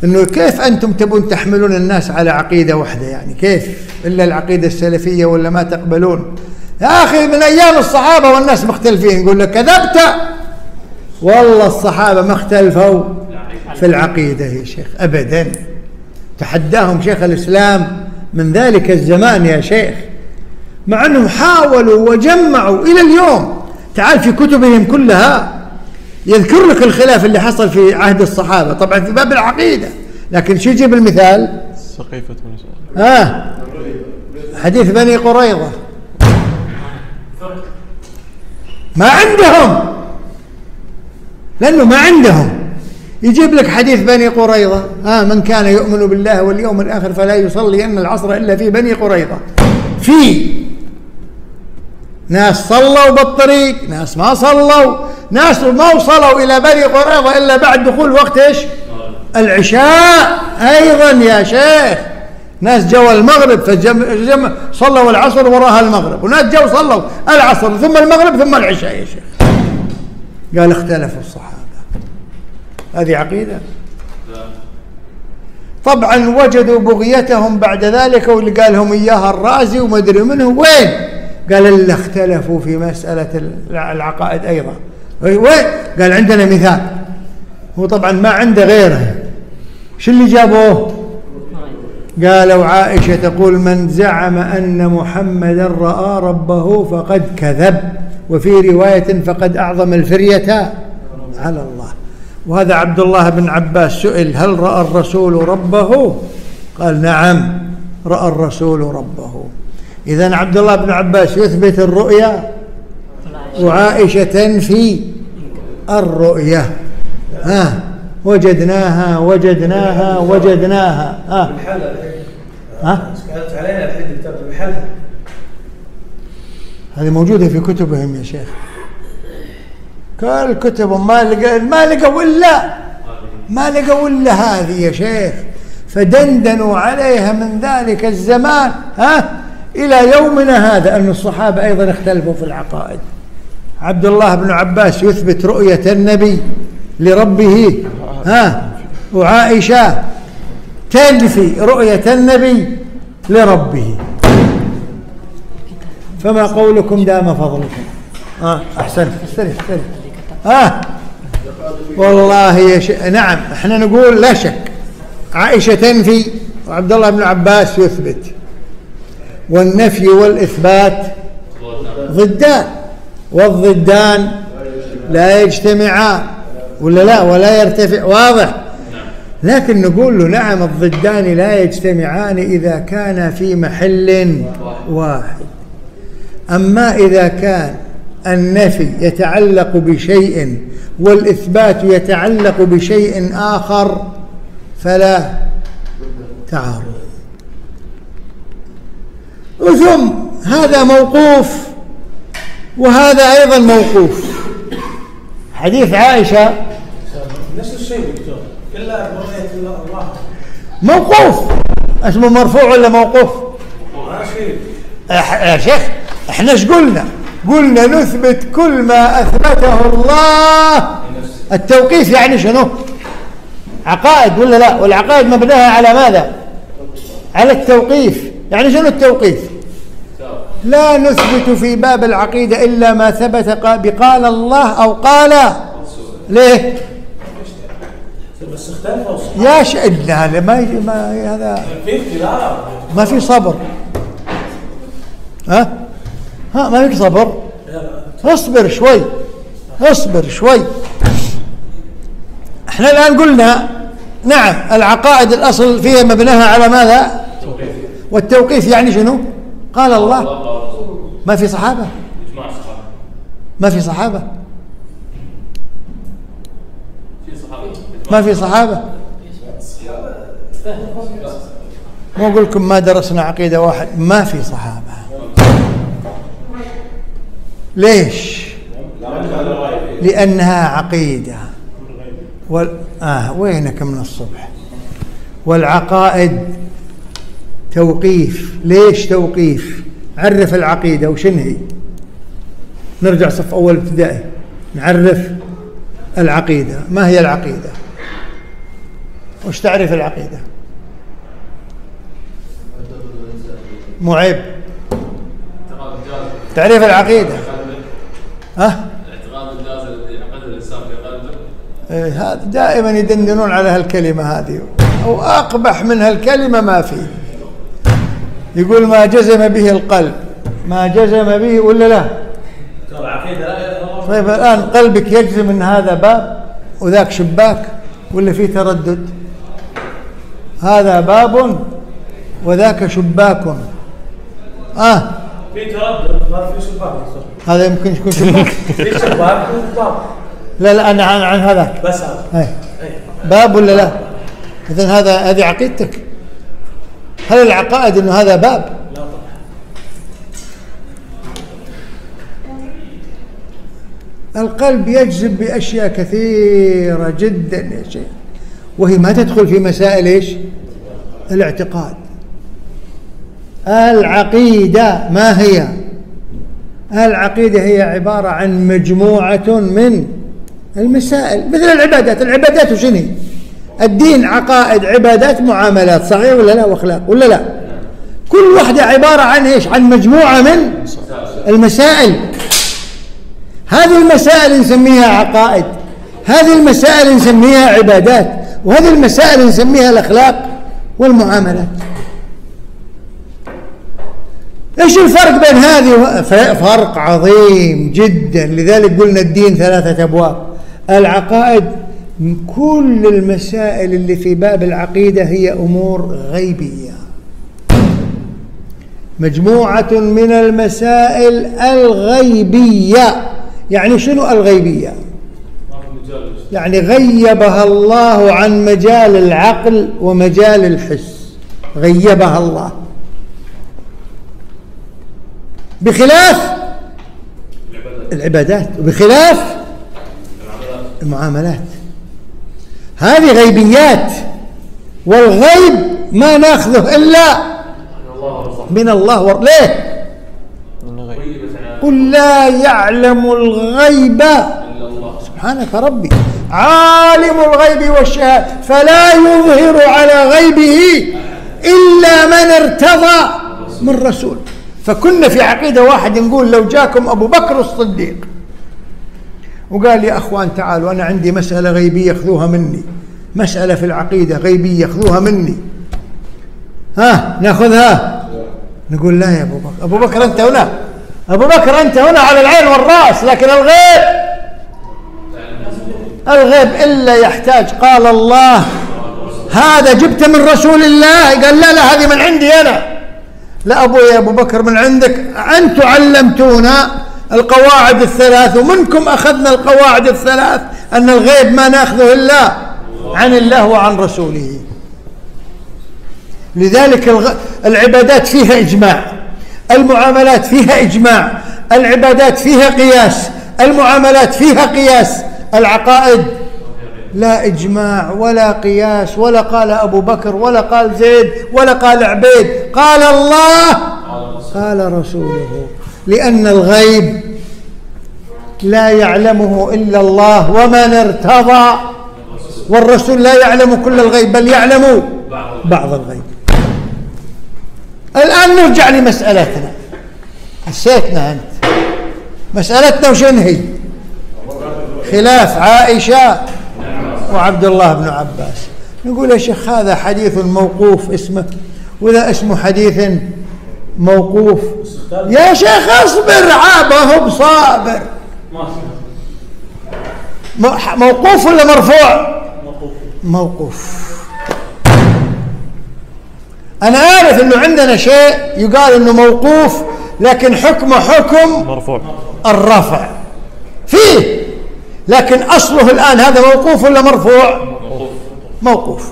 A: إنه كيف أنتم تبون تحملون الناس على عقيدة واحدة يعني؟ كيف؟ إلا العقيدة السلفية ولا ما تقبلون؟ يا أخي من أيام الصحابة والناس مختلفين يقول لك كذبت. والله الصحابة ما اختلفوا في العقيدة يا شيخ ابدا. تحداهم شيخ الإسلام من ذلك الزمان يا شيخ. مع أنهم حاولوا وجمعوا إلى اليوم. تعال في كتبهم كلها. يذكر لك الخلاف اللي حصل في عهد الصحابة. طبعا في باب العقيدة. لكن شو يجيب المثال؟
B: سقيفة بن سعد.
A: ها حديث بني قريظة. ما عندهم. لأنه ما عندهم. يجيب لك حديث بني قريظة. ها من كان يؤمن بالله واليوم الآخر فلا يصلي أن العصر إلا في بني قريظة. في ناس صلوا بالطريق ناس ما صلوا ناس ما وصلوا إلى بني قريظة إلا بعد دخول وقت إيش؟ العشاء. أيضا يا شيخ ناس جو المغرب فجم صلوا العصر وراها المغرب. وناس جو صلوا العصر ثم المغرب ثم العشاء يا شيخ. قال اختلفوا الصحابة. هذه عقيدة. طبعا وجدوا بغيتهم بعد ذلك واللي قال لهم إياها الرازي وما أدري منه وين؟ قال اللي اختلفوا في مسألة العقائد أيضا. وين؟ قال عندنا مثال. هو طبعا ما عنده غيره. شو اللي جابوه؟ قالوا عائشة تقول من زعم أن محمدا رأى ربه فقد كذب وفي رواية فقد أعظم الفرية على الله. وهذا عبد الله بن عباس سئل هل رأى الرسول ربه؟ قال نعم رأى الرسول ربه. إذا عبد الله بن عباس يثبت الرؤيا وعائشة تنفي الرؤية ها وجدناها وجدناها وجدناها. ها
E: ها؟ سألت علينا الحين كتاب بحلها
A: هذه موجودة في كتبهم يا شيخ. كل كتبهم ما لقى ما لقوا إلا ما لقوا إلا هذه يا شيخ. فدندنوا عليها من ذلك الزمان ها؟ إلى يومنا هذا أن الصحابة أيضا اختلفوا في العقائد. عبد الله بن عباس يثبت رؤية النبي لربه ها؟ وعائشة تنفي رؤية النبي لربه. فما قولكم دام فضلكم؟ آه أحسنت. استري استري آه والله يا ش... نعم إحنا نقول لا شك. عائشة تنفي وعبد الله بن عباس يثبت. والنفي والإثبات ضدان. والضدان لا يجتمعان ولا لا ولا يرتفع واضح. لكن نقول له نعم الضدان لا يجتمعان إذا كان في محل واحد. أما إذا كان النفي يتعلق بشيء والإثبات يتعلق بشيء آخر فلا تعارض. وثم هذا موقوف وهذا أيضا موقوف. حديث عائشة
E: نفس الشيء دكتور. إلا رؤية الله.
A: موقوف. اسمه مرفوع ولا موقوف؟ يا شيخ إحنا إيش قلنا؟ قلنا نثبت كل ما أثبته الله. التوقيف يعني شنو؟ عقائد ولا لا؟ والعقائد مبناها على ماذا؟ على التوقيف. يعني شنو التوقيف؟ لا نثبت في باب العقيدة إلا ما ثبت بقال الله أو قال. ليه؟ يا ش... لا لا ما ما هذا ما في صبر. ها؟ ها ما في صبر اصبر شوي اصبر شوي. إحنا الآن قلنا نعم العقائد الأصل فيها مبناها على ماذا؟ والتوقيف يعني شنو؟ قال الله. ما في
G: الصحابه
A: ما في صحابة. ما في صحابة. مو أقول لكم ما درسنا عقيدة واحد ما في صحابة. ليش؟ لأنها عقيدة. وال... آه وينك من الصبح؟ والعقائد توقيف. ليش توقيف؟ عرف العقيدة وشن هي؟ نرجع صف أول ابتدائي. نعرف العقيدة. ما هي العقيدة؟ وش تعرف العقيدة؟ مو عيب تعريف العقيدة. ها؟
G: الاعتقاد الجاز الذي عقده الإنسان في قلبه؟
A: إيه، هذا دائما يدندنون على هالكلمة هذه. وأقبح من هالكلمة ما في. يقول ما جزم به القلب. ما جزم به ولا لا؟ طيب الآن قلبك يجزم أن هذا باب وذاك شباك ولا في تردد؟ هذا باب وذاك شباك. آه.
E: في تردد ما في شباك.
A: هذا يمكن يكون شباك
E: في شباك وباب
A: لا لا أنا عن, عن هذاك.
E: بس هذا.
A: إيه.
E: إيه.
A: باب ولا لا؟ اذا هذا هذه عقيدتك. هل العقائد إنه هذا باب؟
E: لا طبعا.
A: القلب يجذب بأشياء كثيرة جدا يا شيخ. وهي ما تدخل في مسائل إيش؟ الاعتقاد. العقيدة ما هي؟ العقيدة هي عبارة عن مجموعة من المسائل مثل العبادات. العبادات وشنو؟ الدين عقائد عبادات معاملات. صحيح ولا لا واخلاق ولا لا؟ كل واحدة عبارة عن إيش؟ عن مجموعة من المسائل. هذه المسائل نسميها عقائد هذه المسائل نسميها عبادات وهذه المسائل نسميها الأخلاق والمعاملات. إيش الفرق بين هذه و... فرق عظيم جدا. لذلك قلنا الدين ثلاثة أبواب. العقائد كل المسائل اللي في باب العقيدة هي أمور غيبية. مجموعة من المسائل الغيبية. يعني شنو الغيبية؟ يعني غيبها الله عن مجال العقل ومجال الحس. غيبها الله. بخلاف العبادات وبخلاف المعاملات. هذه غيبيات والغيب ما ناخذه إلا من الله. ور... ليه؟ قل لا يعلم الغيب. سبحانك ربي. عالم الغيب والشهادة. فلا يظهر على غيبه إلا من ارتضى من رسول. فكنا في عقيدة واحد نقول لو جاكم أبو بكر الصديق. وقال يا أخوان تعالوا أنا عندي مسألة غيبية خذوها مني. مسألة في العقيدة غيبية خذوها مني. ها ناخذها؟ نقول لا يا أبو بكر. أبو بكر أنت هنا؟ أبو بكر أنت هنا على العين والرأس لكن الغيب الغيب إلا يحتاج. قال الله هذا جبت من رسول الله. قال لا لا هذه من عندي أنا. لا أبوي يا أبو بكر من عندك أنتم علمتونا القواعد الثلاث ومنكم أخذنا القواعد الثلاث أن الغيب ما نأخذه إلا عن الله وعن رسوله لذلك. العبادات فيها إجماع المعاملات فيها إجماع العبادات فيها قياس المعاملات فيها قياس العقائد لا إجماع ولا قياس ولا قال أبو بكر ولا قال زيد ولا قال عبيد قال الله قال رسوله. لأن الغيب لا يعلمه إلا الله ومن ارتضى والرسول لا يعلم كل الغيب بل يعلم بعض الغيب. الآن نرجع لمسألتنا. حسيتنا أنت. مسألتنا وشن هي؟ خلاف عائشة وعبد الله بن عباس. نقول يا شيخ هذا حديث موقوف اسمه ولا اسمه حديث موقوف؟ يا شيخ اصبر عابه بصابر. موقوف ولا مرفوع؟ موقوف. أنا أعرف إنه عندنا شيء يقال إنه موقوف لكن حكمه حكم
B: مرفوع.
A: الرفع. فيه لكن أصله الآن هذا موقوف ولا مرفوع؟ موقوف.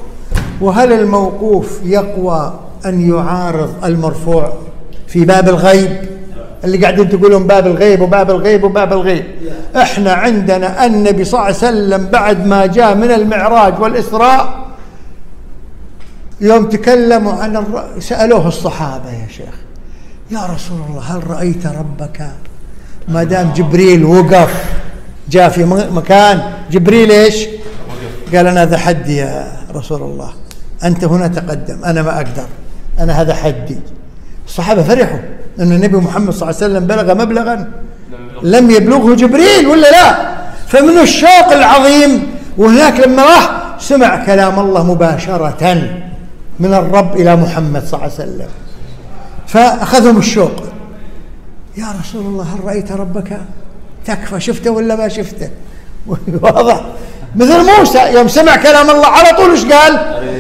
A: وهل الموقوف يقوى أن يعارض المرفوع في باب الغيب؟ اللي قاعدين تقولون باب الغيب وباب الغيب وباب الغيب. إحنا عندنا النبي صلى الله عليه وسلم بعد ما جاء من المعراج والإسراء يوم تكلموا عن الر... سألوه الصحابة يا شيخ يا رسول الله هل رأيت ربك؟ ما دام جبريل وقف جاء في مكان. جبريل إيش؟ قال أنا هذا حدي يا رسول الله. أنت هنا تقدم. أنا ما أقدر. أنا هذا حدي. الصحابة فرحوا. ان النبي محمد صلى الله عليه وسلم بلغ مبلغا. لم يبلغه جبريل ولا لا؟ فمن الشوق العظيم. وهناك لما راح سمع كلام الله مباشرة من الرب إلى محمد صلى الله عليه وسلم. فأخذهم الشوق. يا رسول الله هل رأيت ربك؟ تكفى شفته ولا ما شفته؟ واضح. مثل موسى يوم سمع كلام الله على طول إيش قال؟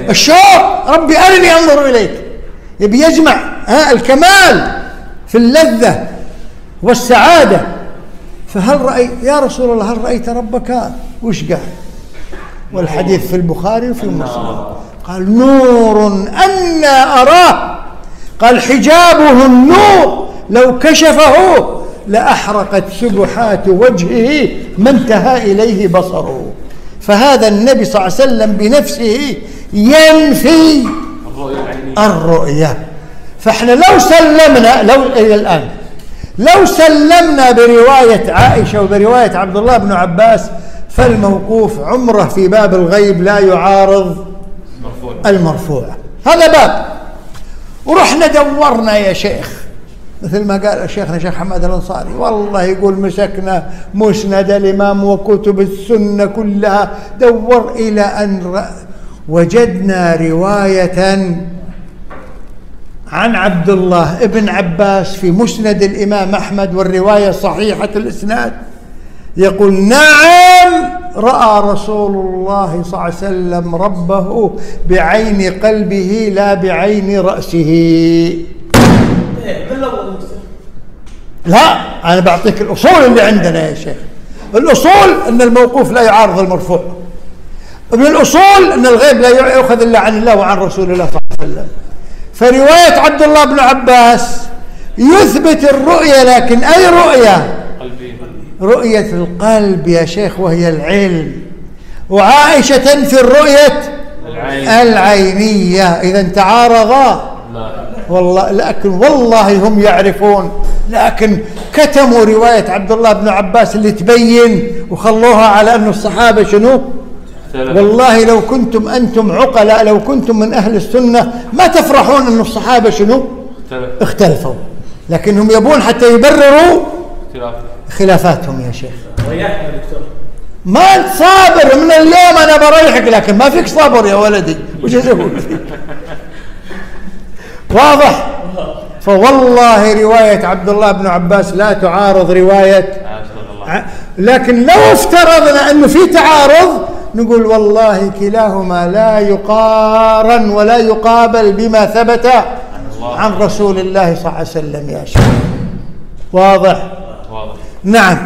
A: الشوق. ربي أرني أنظر إليك. يبي يجمع ها الكمال في اللذة والسعادة. فهل رايت يا رسول الله هل رأيت ربك؟ وش قال؟ والحديث في البخاري وفي مسلم. قال نور أنا أراه. قال حجابه النور. لو كشفه لأحرقت سبحات وجهه ما انتهى إليه بصره. فهذا النبي صلى الله عليه وسلم بنفسه ينفي
G: الرؤية
A: فإحنا لو سلمنا لو إلى الآن لو سلمنا برواية عائشة وبرواية عبد الله بن عباس فالموقوف عمره في باب الغيب لا يعارض
G: مرفوع
A: المرفوع. هذا باب. ورحنا دورنا يا شيخ. مثل ما قال شيخنا شيخ حماد الأنصاري والله يقول مسكنا مسند الإمام وكتب السنة كلها دور إلى أن وجدنا رواية عن عبد الله ابن عباس في مسند الإمام أحمد والرواية صحيحة الإسناد يقول نعم رأى رسول الله صلى الله عليه وسلم ربه بعين قلبه لا بعين
E: رأسه.
A: لا أنا بعطيك الأصول اللي عندنا يا شيخ. الأصول أن الموقوف لا يعارض المرفوع. من الأصول أن الغيب لا يؤخذ إلا عن الله وعن رسول الله صلى الله عليه وسلم. فرواية عبد الله بن عباس يثبت الرؤية لكن أي رؤية؟
G: قلبي
A: رؤية القلب يا شيخ وهي العلم. وعائشة تنفي الرؤية
G: العين
A: العينية. إذا تعارضا.
G: لا.
A: والله لكن والله هم يعرفون. لكن كتموا رواية عبد الله بن عباس اللي تبين وخلوها على أنه الصحابة شنو؟ والله لو كنتم أنتم عقلاء لو كنتم من أهل السنة ما تفرحون أن الصحابة شنو؟
G: اختلف
A: اختلفوا. لكنهم يبون حتى يبرروا خلافاتهم يا شيخ.
E: ريحنا دكتور.
A: ما انت صابر من اليوم أنا بريحك لكن ما فيك صبر يا ولدي. وش أسوي؟ واضح؟ فوالله رواية عبد الله بن عباس لا تعارض ع- لكن لو افترضنا أنه في تعارض نقول والله كلاهما لا يقارن ولا يقابل بما ثبت عن رسول الله صلى الله عليه وسلم يا شيخ. واضح؟
G: واضح.
A: نعم.